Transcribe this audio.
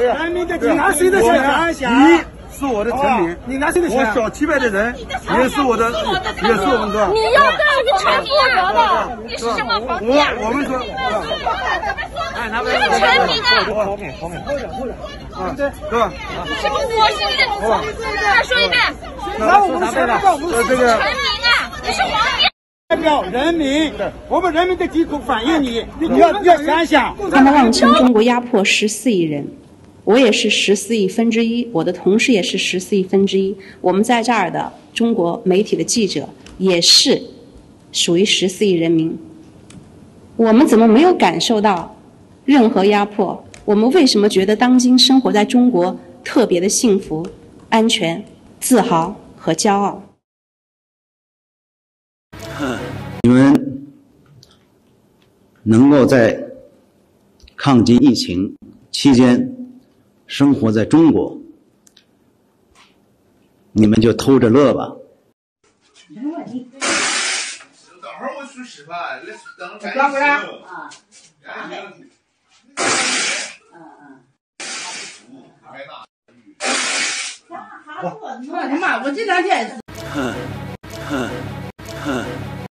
人民的钱拿谁的钱啊？你是我的臣民，你拿谁的钱？我小七百的人也是我的，也是我们的。你要干你臣民啊！你是什么皇帝啊？我我们说，哎，什么臣民啊？后面后面，啊，对吧？什么国姓人？再说一遍。那我们谁来告？呃，这个臣民啊！你是皇帝。代表人民，我们人民的疾苦反映你，你要要想想。他们妄称中国压迫十四亿人，我也是十四亿分之一，我的同事也是十四亿分之一，我们在这儿的中国媒体的记者也是属于十四亿人民。我们怎么没有感受到任何压迫？我们为什么觉得当今生活在中国特别的幸福、安全、自豪和骄傲？你们能够在抗击疫情期间生活在中国，你们就偷着乐吧。等会儿我去吃饭，来等干一啊。我的妈！我这两天。哼哼哼。